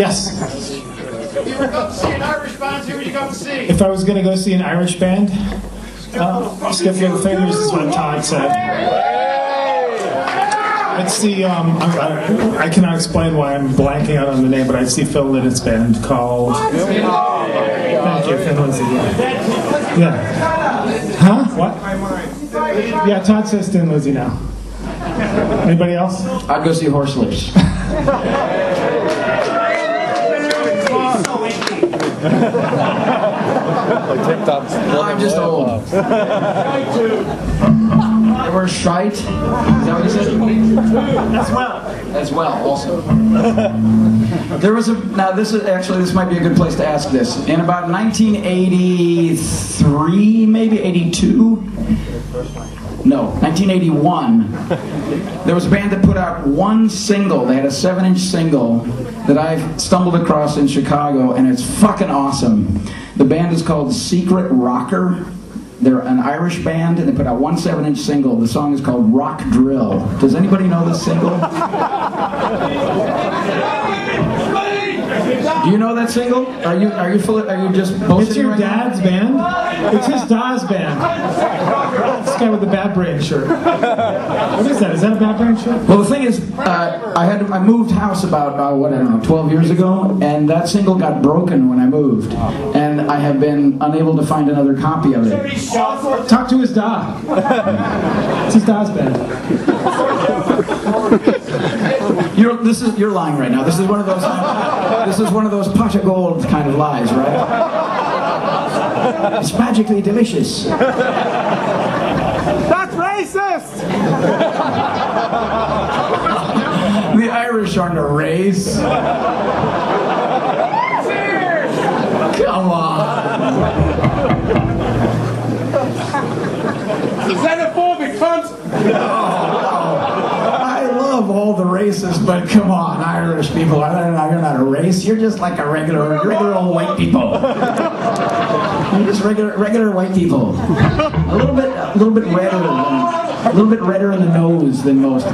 Yes. If you were going to see an Irish band, who would you go and see? If I was going to go see an Irish band, uh, Stiff Little Fingers is what Todd said. It's the, um, I, I cannot explain why I'm blanking out on the name, but I see Phil Lynott's band called. Thank you, Phil Lindsay. Yeah. yeah. Huh? What? Yeah, Todd says Thin Lizzy now. Anybody else? I'd go see Horslips. I'm just old. Or shite. Is that what you said? As well. As well, also. There was a now this is actually this might be a good place to ask this. In about 1983, maybe 82. No, 1981. There was a band that put out one single. They had a seven-inch single that I've stumbled across in Chicago, and it's fucking awesome. The band is called Secret Rocker. They're an Irish band, and they put out one seven-inch single. The song is called Rock Drill. Does anybody know this single? Know that single? Are you are you full? Of, are you just It's your right now? dad's band? It's his dad's band. This guy with the bad brain shirt. What is that? Is that a bad brain shirt? Well, the thing is, uh, I had I moved house about uh, what I don't know, 12 years ago, and that single got broken when I moved, and I have been unable to find another copy of it. Talk to his dad. It's his dad's band. You're this is you're lying right now. This is one of those this is one of those pot of gold kind of lies, right? It's magically delicious. That's racist! The Irish aren't a race. Come on. Xenophobic cunt! Races, but come on, Irish people, you're not, you're not a race. You're just like a regular, regular old white people. You're just regular, regular white people. A little bit, a little bit redder than, a little bit redder in the nose than most.